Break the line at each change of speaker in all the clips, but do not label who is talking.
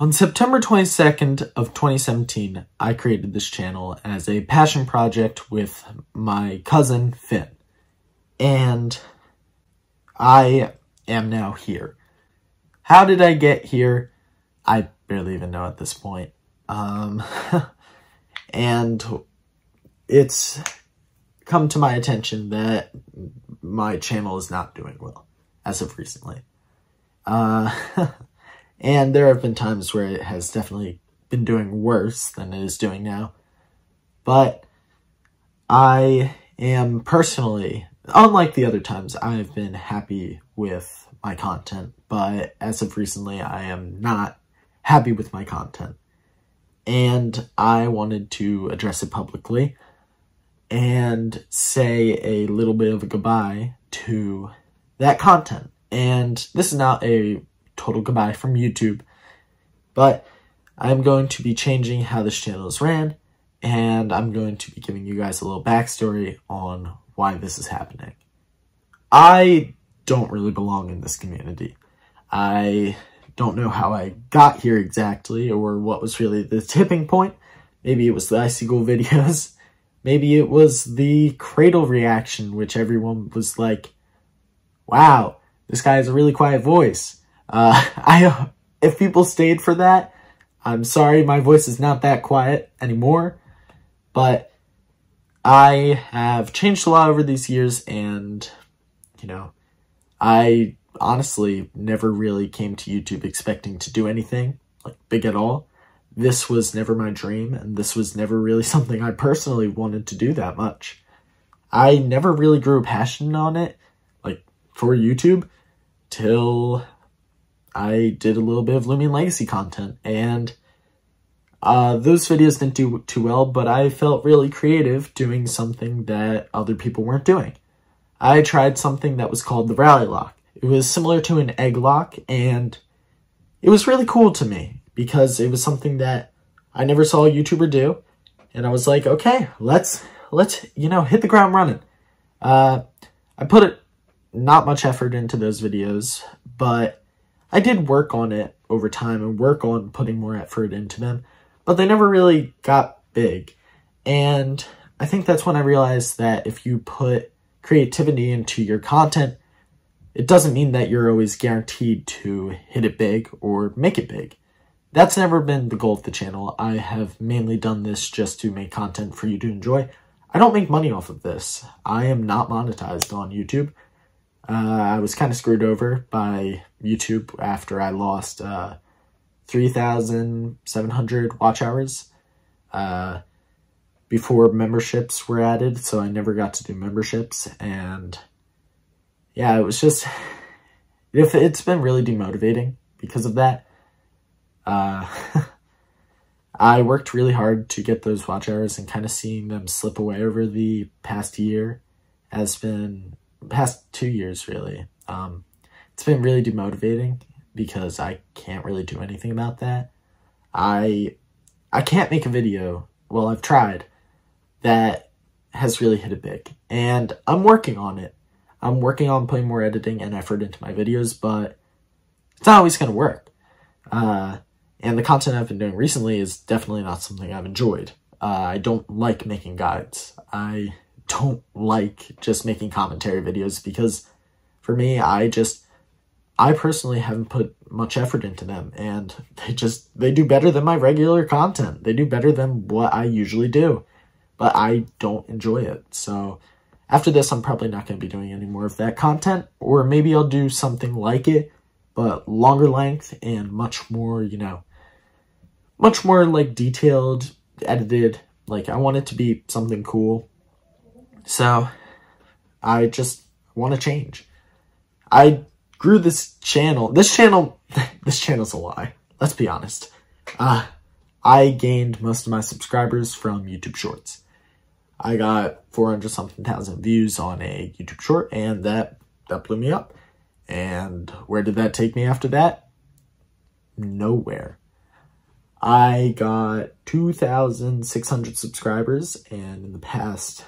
On September 22nd of 2017, I created this channel as a passion project with my cousin, Finn. And I am now here. How did I get here? I barely even know at this point. Um, and it's come to my attention that my channel is not doing well as of recently. Uh, And there have been times where it has definitely been doing worse than it is doing now. But I am personally, unlike the other times, I've been happy with my content. But as of recently, I am not happy with my content. And I wanted to address it publicly and say a little bit of a goodbye to that content. And this is not a total goodbye from YouTube. But I'm going to be changing how this channel is ran, and I'm going to be giving you guys a little backstory on why this is happening. I don't really belong in this community. I don't know how I got here exactly or what was really the tipping point. Maybe it was the Icicle videos. Maybe it was the Cradle reaction, which everyone was like, wow, this guy has a really quiet voice. Uh, I if people stayed for that, I'm sorry my voice is not that quiet anymore, but I have changed a lot over these years and, you know, I honestly never really came to YouTube expecting to do anything like big at all. This was never my dream and this was never really something I personally wanted to do that much. I never really grew a passion on it, like for YouTube, till I did a little bit of Loomian Legacy content, and uh, those videos didn't do too well, but I felt really creative doing something that other people weren't doing. I tried something that was called the Rally Lock. It was similar to an egg lock, and it was really cool to me because it was something that I never saw a YouTuber do, and I was like, okay, let's let's you know hit the ground running. Uh, I put it not much effort into those videos, but I did work on it over time and work on putting more effort into them, but they never really got big. And I think that's when I realized that if you put creativity into your content, it doesn't mean that you're always guaranteed to hit it big or make it big. That's never been the goal of the channel. I have mainly done this just to make content for you to enjoy. I don't make money off of this. I am not monetized on YouTube. Uh, I was kind of screwed over by YouTube after I lost uh, 3,700 watch hours uh, before memberships were added, so I never got to do memberships. And yeah, it was just, if it's been really demotivating because of that. Uh, I worked really hard to get those watch hours and kind of seeing them slip away over the past year has been past two years really. Um, it's been really demotivating because I can't really do anything about that. I I can't make a video. Well, I've tried that has really hit it big, and I'm working on it. I'm working on putting more editing and effort into my videos, but it's not always going to work. Uh, and the content I've been doing recently is definitely not something I've enjoyed. Uh, I don't like making guides. I don't like just making commentary videos because for me, I just, I personally haven't put much effort into them and they just, they do better than my regular content. They do better than what I usually do, but I don't enjoy it. So after this, I'm probably not going to be doing any more of that content or maybe I'll do something like it, but longer length and much more, you know, much more like detailed, edited. Like I want it to be something cool so I just want to change. I grew this channel. This channel, this channel's a lie. Let's be honest. Uh, I gained most of my subscribers from YouTube Shorts. I got 400 something thousand views on a YouTube short and that, that blew me up. And where did that take me after that? Nowhere. I got 2,600 subscribers and in the past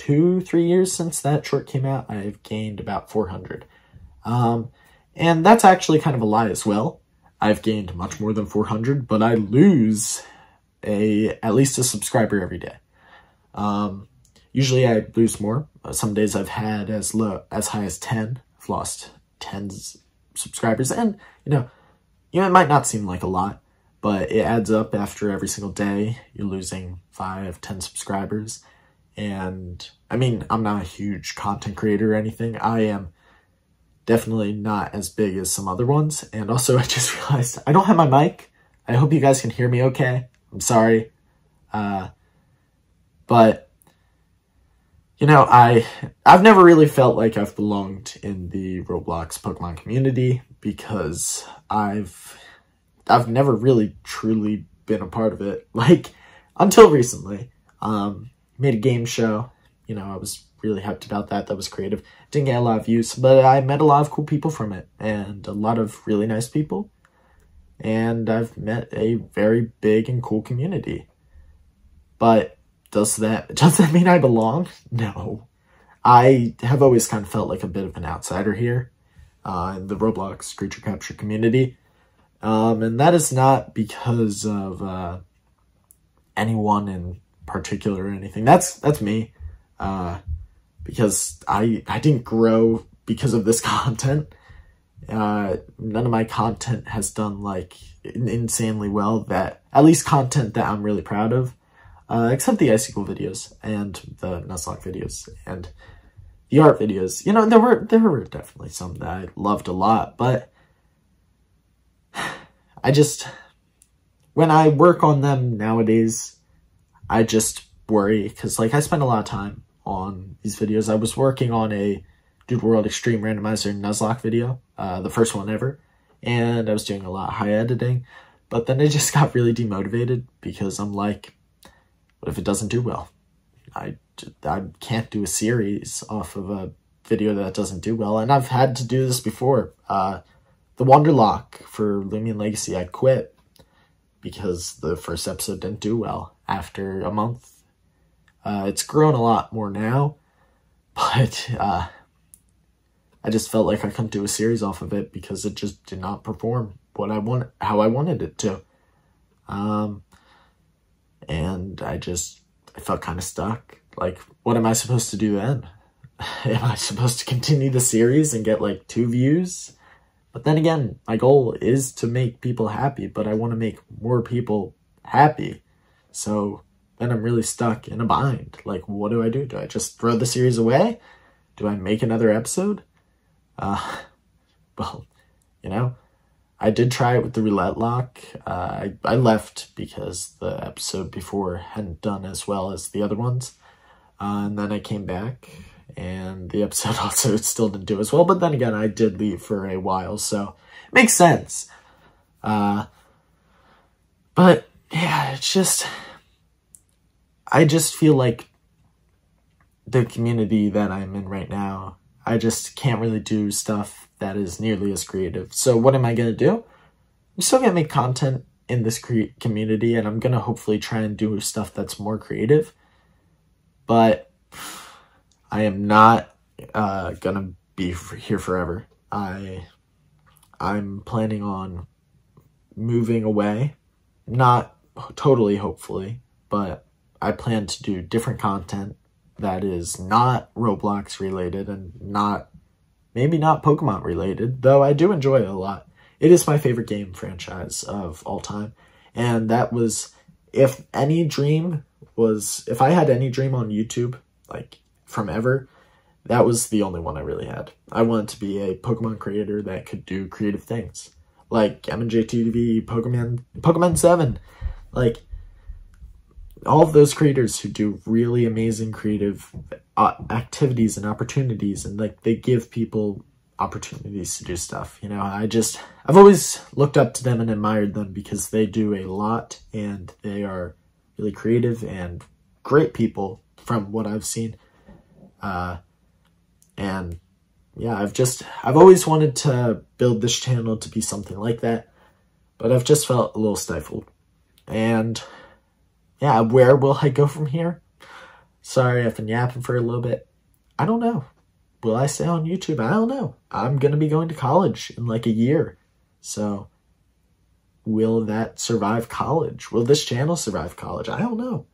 two, three years since that short came out, I've gained about 400. Um, and that's actually kind of a lie as well. I've gained much more than 400, but I lose a at least a subscriber every day. Um, usually I lose more. Uh, some days I've had as low as high as 10. I've lost 10 subscribers, and you know, you know, it might not seem like a lot, but it adds up after every single day. You're losing five, 10 subscribers. And I mean, I'm not a huge content creator or anything. I am definitely not as big as some other ones. And also, I just realized I don't have my mic. I hope you guys can hear me okay. I'm sorry. Uh, but you know, I I've never really felt like I've belonged in the Roblox Pokemon community because I've I've never really truly been a part of it. Like until recently, um, made a game show. You know, I was really hyped about that. That was creative. Didn't get a lot of views, but I met a lot of cool people from it and a lot of really nice people. And I've met a very big and cool community. But does that does that mean I belong? No. I have always kind of felt like a bit of an outsider here uh, in the Roblox creature capture community. Um, and that is not because of uh, anyone in particular or anything. That's that's me. Uh, because I I didn't grow because of this content. Uh, none of my content has done like insanely well. That at least content that I'm really proud of uh, except the Icicle videos and the Nuzlocke videos and the art videos. You know, there were there were definitely some that I loved a lot, but I just when I work on them nowadays, I just worry because like I spend a lot of time on these videos. I was working on a Doodle World Extreme Randomizer Nuzlocke video, uh, the first one ever, and I was doing a lot of high editing, but then I just got really demotivated because I'm like, what if it doesn't do well? I, I can't do a series off of a video that doesn't do well. And I've had to do this before. Uh, the Wonderlock for Loomian Legacy, I quit because the first episode didn't do well after a month. Uh, it's grown a lot more now, but uh, I just felt like I couldn't do a series off of it because it just did not perform what I want, how I wanted it to. Um, and I just I felt kind of stuck. Like, what am I supposed to do then? am I supposed to continue the series and get like two views? But then again, my goal is to make people happy, but I want to make more people happy. So then I'm really stuck in a bind. Like, what do I do? Do I just throw the series away? Do I make another episode? Uh, well, you know, I did try it with the roulette lock. Uh, I, I left because the episode before hadn't done as well as the other ones. Uh, and then I came back and the episode also still didn't do as well. But then again, I did leave for a while, so it makes sense. Uh, but yeah, it's just, I just feel like the community that I'm in right now, I just can't really do stuff that is nearly as creative. So what am I going to do? I'm still going to make content in this community and I'm going to hopefully try and do stuff that's more creative. But I am not uh, to be here forever. I I'm planning on moving away. Not totally hopefully, but I plan to do different content that is not Roblox related and not Maybe not Pokemon related, though I do enjoy it a lot. It is my favorite game franchise of all time. And that was, if any dream was, if I had any dream on YouTube, like from ever, that was the only one I really had. I wanted to be a Pokemon creator that could do creative things. Like MandJTV, Pokemon, Pokemon 7. Like, all of those creators who do really amazing creative uh, activities and opportunities and like they give people opportunities to do stuff you know i just i've always looked up to them and admired them because they do a lot and they are really creative and great people from what i've seen uh and yeah i've just i've always wanted to build this channel to be something like that but i've just felt a little stifled and yeah, where will I go from here? Sorry, I've been yapping for a little bit. I don't know. Will I stay on YouTube? I don't know. I'm going to be going to college in like a year. So will that survive college? Will this channel survive college? I don't know.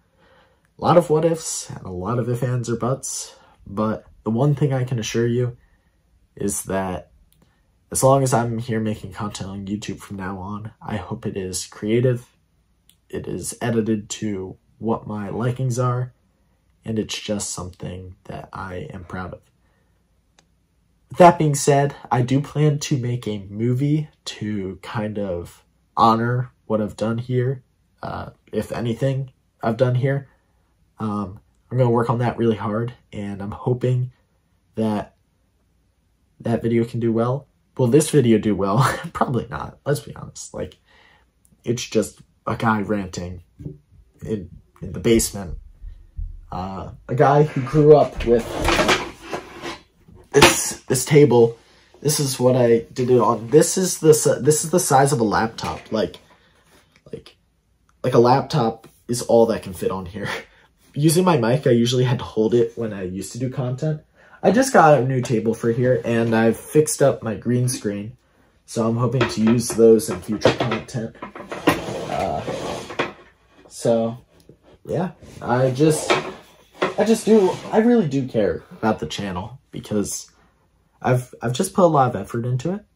A lot of what ifs and a lot of if, ands, or buts. But the one thing I can assure you is that as long as I'm here making content on YouTube from now on, I hope it is creative, it is edited to what my likings are, and it's just something that I am proud of. With That being said, I do plan to make a movie to kind of honor what I've done here, uh, if anything I've done here. Um, I'm going to work on that really hard, and I'm hoping that that video can do well. Will this video do well? Probably not. Let's be honest. Like, it's just a guy ranting in, in the basement. Uh, a guy who grew up with this this table. This is what I did it on. This is the this is the size of a laptop. Like, like, like a laptop is all that can fit on here. Using my mic, I usually had to hold it when I used to do content. I just got a new table for here, and I've fixed up my green screen. So I'm hoping to use those in future content. Uh, so, yeah, I just, I just do, I really do care about the channel because I've, I've just put a lot of effort into it.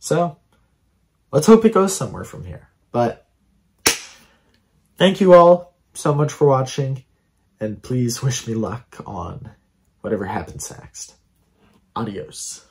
So, let's hope it goes somewhere from here. But, thank you all so much for watching, and please wish me luck on whatever happens next. Adios.